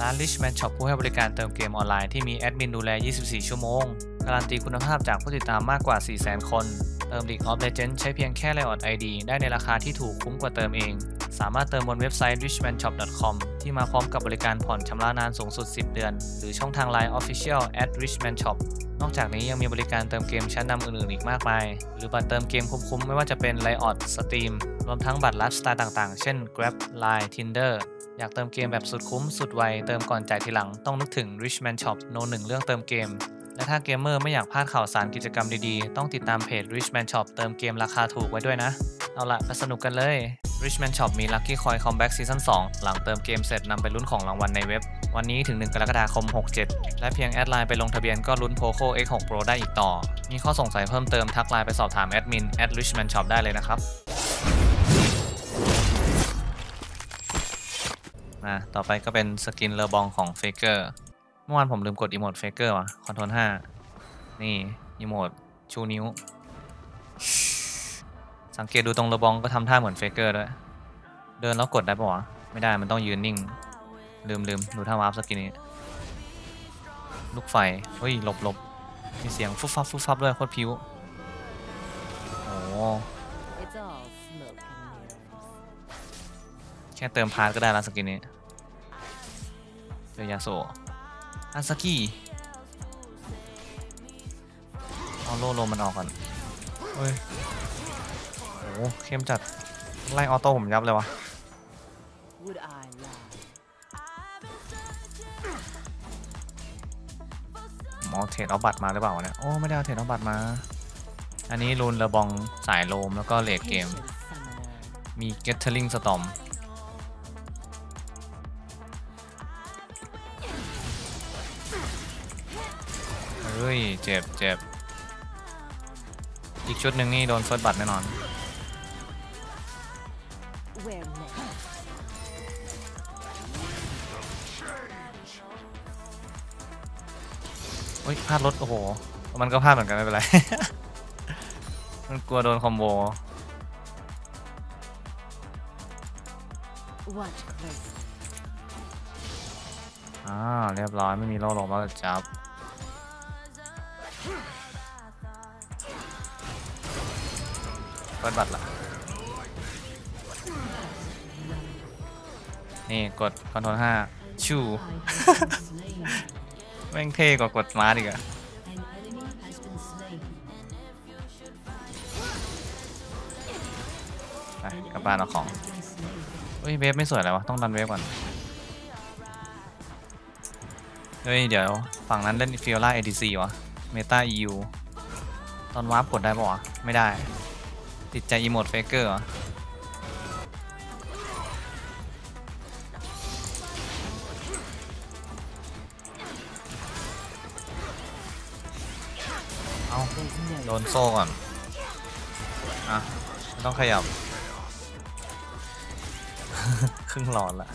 ร้าน Richman Shop ผู้ให้บริการเติมเกมออนไลน์ที่มีแอดมินดูแล 24 ชั่วโมง การันตีคุณภาพจากผู้ติดตามมากกว่า 400,000 คน เติม League of Legends ใช้เพียงแค่ Riot ID ได้ในราคาที่ถูกคุ้มกว่าเติมเอง สามารถเติมบนเว็บไซต์ richmanshop.com ที่มาพร้อมกับบริการผ่อนชำระนานสูงสุด 10 เดือน หรือช่องทาง Line Official at richman shop นอกจากนี้ยังมีบริการเติมเกมชั้นนำอื่นๆอีกมากมาย หรือบัตรเติมเกมคุ้มๆไม่ว่าจะเป็น Riot Steam รวมทั้งบัตรลฟ์สไตล์ต่างๆ เช่น Grab Line Tinder อยากเติมเกมแบบสุดคุ้มสุดไว เติมก่อนจ่ายทีหลังต้องนึกถึง Richman Shop No หนึ่งเรื่องเติมเกม และถ้าเกมเมอร์ไม่อยากพลาดข่าวสารกิจกรรมดีๆ ต้องติดตามเพจ Richman Shop เติมเกมราคาถูกไว้ด้วยนะ เอาละไปสนุกกันเลย Richman Shop มี Lucky Coin Comeback Season 2 หลังเติมเกมเสร็จนำไปลุ้นของรางวัลในเว็บ วันนี้ถึง 1 กรกฎาคม 67 และเพียงแอดไลน์ไปลงทะเบียนก็ลุ้น Poco X6 Pro ได้อีกต่อ มีข้อสงสัยเพิ่มเติมทักไลน์ไปสอบถามแอดมิน at richman shop ได้เลยนะครับ มาต่อไปก็เป็น skin LeBlanc ของ Faker เมื่อวานผมลืมกด emote Faker ว่ะ control 5นี่ emote ชูนิ้ว สังเกตดูตรง LeBlanc ก็ทำท่าเหมือน Faker ด้วย เดินแล้วกดได้ปะวะ ไม่ได้มันต้องยืนนิ่ง ลืมลืมดูท่าวาร์ป skin นี้ ลูกไฟ เฮ้ยหลบหลบมีเสียงฟุบฟับฟุบฟับด้วยโคตรพิ้วโอ้ ค่เติมพาร์ทก็ได้แล้วสกินนี้เจอยาโซอาซากิเอาโลโลมันออกก่อนเฮ้ยโอ้เข้มจัด ไล่ออโต้ผมยับเลยวะ Would I lie? ผมเอาเทรดเอาบัตรมาหรือเปล่าวะเนี่ย โอ้ ไม่ได้เอาเทรดเอาบัตรมา อันนี้รูนระบองสายโลมแล้วก็เลดเกม Patience, summoner. มี Gathering Storm เฮ้ย เจ็บเจ็บอีกชุดหนึ่งนี่โดนเฟิร์สบัตรแน่นอน Where next? เฮ้ยพลาดรถ โอ้โห มันก็พลาดเหมือนกัน ไม่เป็นไร มันกลัวโดนคอมโบ Watch closely. อ่าเรียบร้อย ไม่มีโล่ลงแล้วจับ เปิดบัตรละนี่กดคอนโทรลห้าชูแม่งเท่กว่ากดมาร์อีกอะไปกลับบ้านเอาของเฮ้ย wave ไม่สวยเลยวะ ต้องดัน wave ก่อน เฮ้ย เดี๋ยว ฝั่งนั้นเล่นฟิโอล่า ADC วะ meta EU ตอนวาร์ปกดได้ปะวะ ไม่ได้ ติดใจ emote Fakerเอาโดนโซ่ก่อน อะไม่ต้องขยับ ครึ่งหลอดละ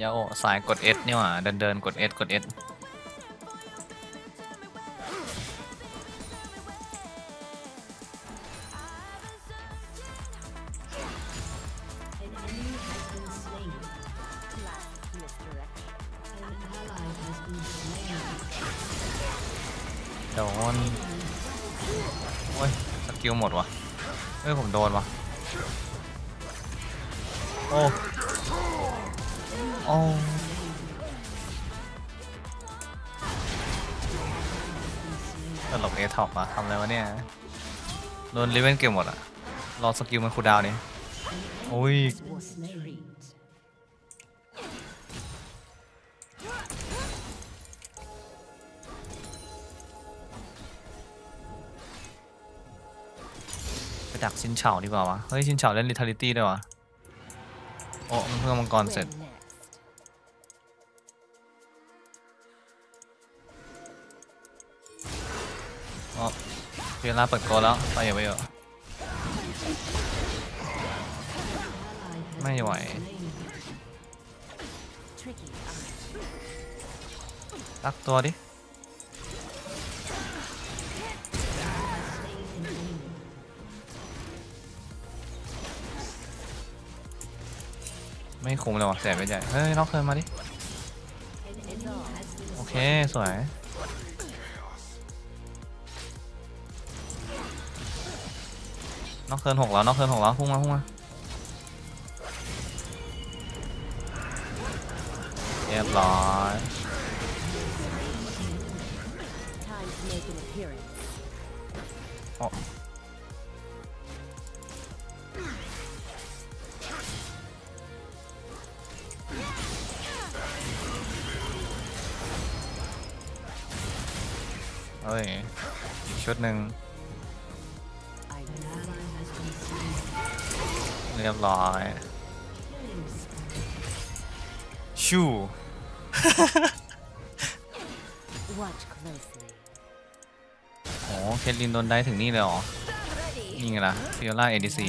ยาโอสายกด S นี่หว่า เดินเดินกด S กด S โดน โอ้ย skill หมดวะเฮ้ย ผมโดนวะโอ้ โอ้ตลกเอท็อปอะทำอะไรวะเนี่ยโดน Riven เก็บหมดอะรอ skill มัน cooldown นี่โอ้ยไปดักชินเฉาดีกว่าวะ เฮ้ย ชินเฉาเล่นลิทาลิตี้ด้วยวะ โอ้มันเพิ่งมังกรเสร็จ ล่าเปิดโกแล้วไปเยอะไปเยอะไม่ไหวรักตัวดิไม่คุ้มเลยว่ะแสบไปใหญ่เฮ้ยน็อกเคินมาดิ โอเค สวย อกเคิร์นหกแล้วนอกเคิร์นหกแล้วพุ่งมาพุ่งมาเรียบร้อย Time to make an appearance. เอ้ยอีกชุดหนึ่ง เรียบร้อยชู watch closely. โอ้ Caitlyn โดนได้ถึงนี่เลยเหรอ นี่ไงล่ะ Fiora ADC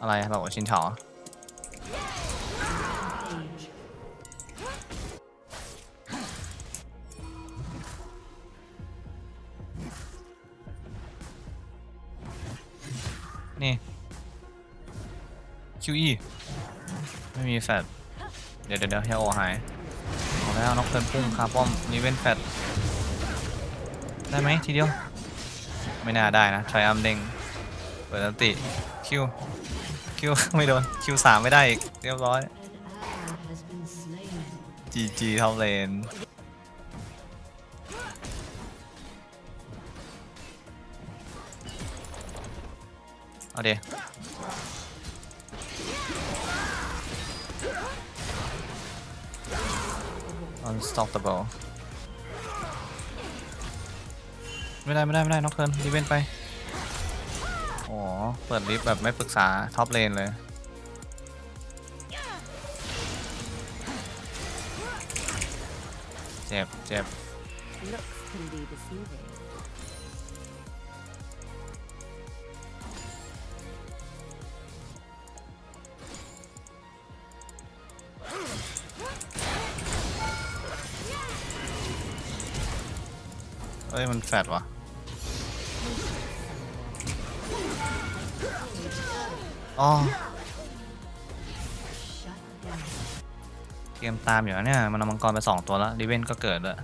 อะไรเราชินเฉา QE ไม่มีแฟดเดี๋ยวเดี๋ยวเฮลโอหายเอาแล้วน็อกเทิร์นพุ่งคาร์ป้อมนีเว้นแฟดได้ไหมทีเดียว ไม่น่าได้นะทร i อัมเด้งเปิดติคิวคิวไม่โดนคิวสามไม่ได้อีกเรียบร้อยจีจีเท่าเลนเอาเดี๋ยว unstoppable ไม่ได้ ไม่ได้ ไม่ได้ Nocturne Riven ไปโอ้เปิดลิฟต์แบบไม่ปรึกษา top lane เลยเจ็บเจ็บ เอ้ย มันแฟดวะอ๋อเกมตามอยู่นะเนี่ย มันเอามังกรไปสองตัวแล้วดิเวนก็เกิดแล้ว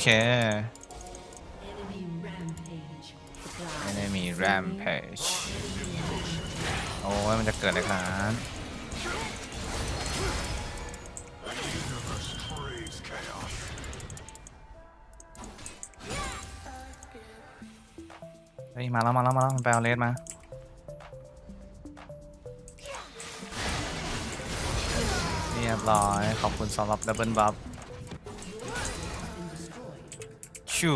เค enemy rampage โอ้ยมันจะเกิดอะไรขนาดนั้นเฮ้ยมาแล้วมาแล้วมาแล้วมันไปเอาเลสมาเรียบร้อย ขอบคุณสำหรับ double buff ชู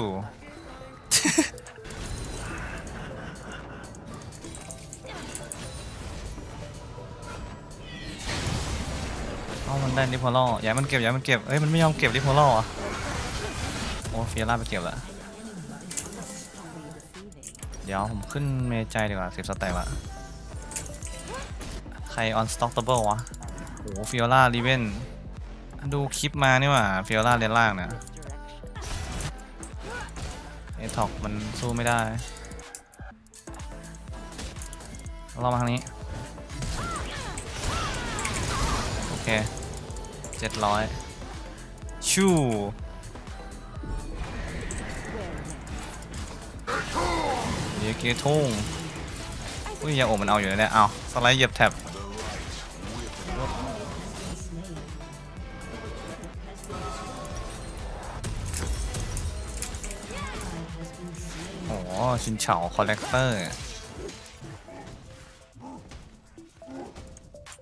เอามันได้ริพอลล์อย่าให้มันเก็บอย่าให้มันเก็บเอ้ยมันไม่ยอมเก็บริพอลล์อะโอ้ Fiora ไปเก็บละเดี๋ยวผมขึ้น Mejai ดีกว่าสิบ stack ละใคร on stockable วะโอ้ฟิโอล่ารีเวนดูคลิปมานี่ว่า Fiora lane ล่างเนี่ย Aatrox มันสู้ไม่ได้เรามาทางนี้ โอเคเจ็ดร้อยชูเดียเกียร์ทุ่งอุ้ยยาโอบมันเอาอยู่นะเนี่ยเอาสไลด์เหยียบแท็บ ชินเฉาคอลเลกเตอร์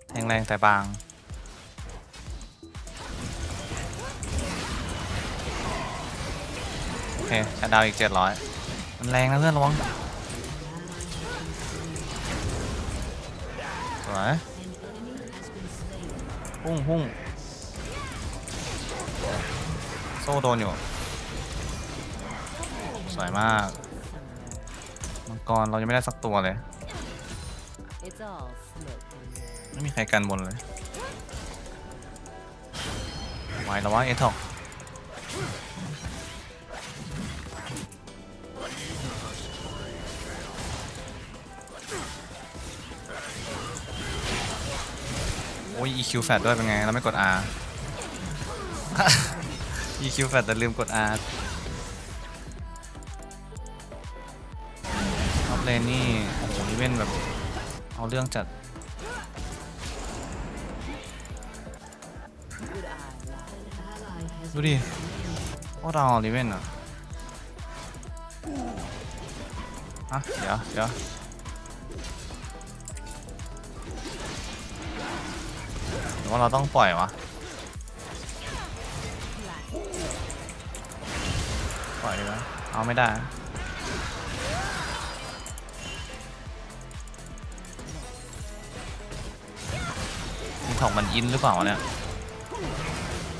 แทงแรงแต่บาง โอเคชัดดาวอีก700มันแรงนะเพื่อนระวังสวยพุ่งพุ่งโซ่โดนอยู่ สวยมาก กรเรายังไม่ได้สักตัวเลย It's all smoke and mirrors. ไม่มีใครกันบนเลยไหวแล้ววะเอทอกโอ้ย EQ แฟดด้วยเป็นไงแล้วไม่กด R EQ แฟดแต่ลืมกด R โอ้โหนี่นแบบ เอาเรื่องจัด ดูดิพวกเราลิเว่นอะอะเดี๋ยวเดี๋ยวหรือว่าเราต้องปล่อยวะ ปล่อยดีกว่าเอาไม่ได้ ของมันอินหรือเปล่าวะเนี่ย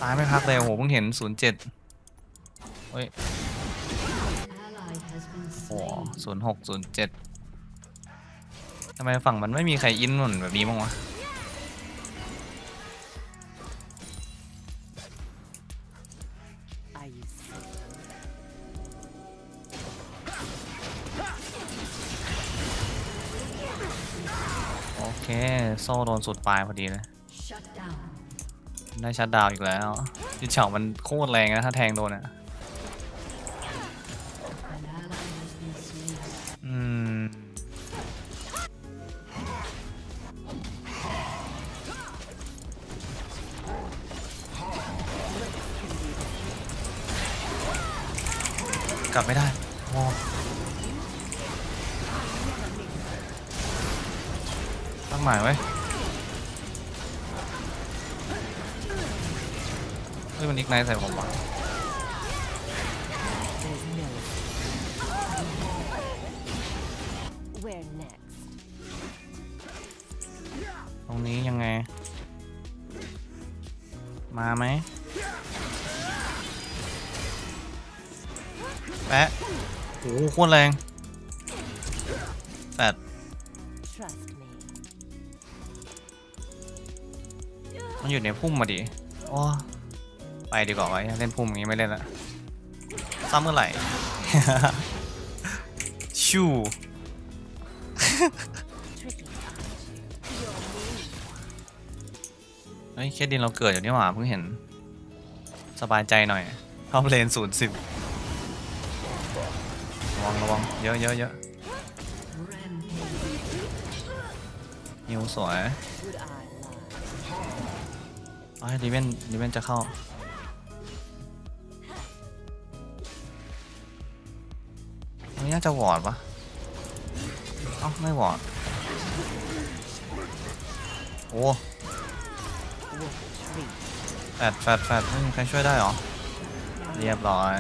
ตายไม่พักเลยโอ้โหเพิ่งเห็น07เฮ้ยโอ้ศูนย์หกศูนย์เจ็ดทำไมฝั่งมันไม่มีใครอินเหมือนแบบนี้บ้างวะโอเค โซ่โดนสุดปลายพอดีเลย ได้ชัดดาวอีกแล้วจิเฉามันโคตรแรงนะ ถ้าแทงโดนอะอืมกลับไม่ได้โอ้ตั้งหมายไว้ ฮ้ยมันอีกไนท์ใส่ผมว่ะ There's no. Where next? ตรงนี้ยังไง มาไหมแปะโอ้โหโคตรแรงแปด Trust me. มันอยู่ในพุ่มมาดิ โอ้ ไปดีกว่าไว้เล่นพุ่มอย่างงี้ไม่เล่นละซ้ำเมื่อไหร่ ชูเฮ้ย เคสดินเราเกิดอยู่นี่หว่าเพิ่งเห็น สบายใจหน่อยท็อปเลนศูนย์สิบระวังระวังเยอะเยอะเยอะนิวสวยอ๋อดิเวนดิเวนจะเข้า น่าจะวอร์ดปะเอ้าไม่วอร์ดโอ้แฟดแฟดแฟดไม่มีใครช่วยได้หรอ เรียบร้อย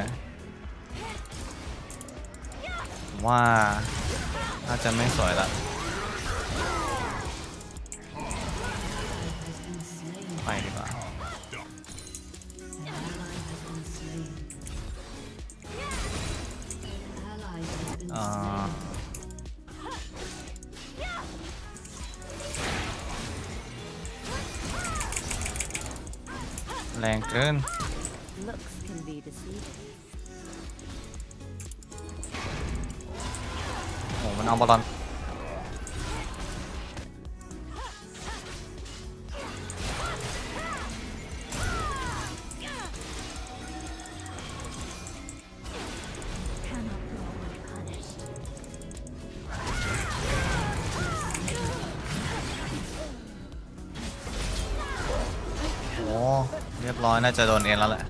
ว่าน่าจะไม่สวยละ แรงเกิน Looks can be deceiving. โอ้มันเอาบอลลอน น่าจะโดนเอ็นแล้วแหละ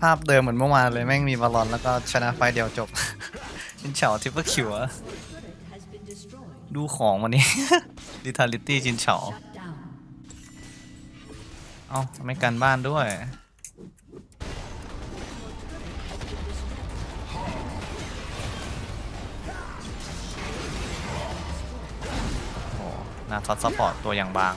ภาพเดิมเหมือนเมื่อวานเลยแม่งมีบอลลอนแล้วก็ชนะไฟเดียวจบชินเฉาทิปเปอร์คิวอะดูของวันนี้ ดิทาลิตี้ชินเฉา เอาไม่กันบ้านด้วย โอ้หน้าซัดซัพพอร์ตตัวอย่างบาง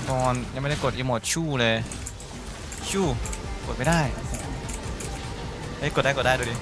ยวก่อนยังไม่ได้กดอีโมดชู่เลยชู่กดไม่ได้เฮ้ยกดได้กดได้ดูดิ